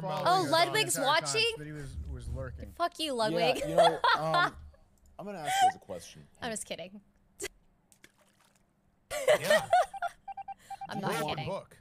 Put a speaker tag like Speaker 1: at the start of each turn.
Speaker 1: following
Speaker 2: Oh, Ludwig's
Speaker 1: watching? time. But he was was lurking.
Speaker 2: Fuck you, Ludwig.
Speaker 3: Yeah, you know, um, I'm gonna ask you guys a question.
Speaker 2: I'm just kidding.
Speaker 1: Yeah.
Speaker 2: I'm not kidding.
Speaker 1: book.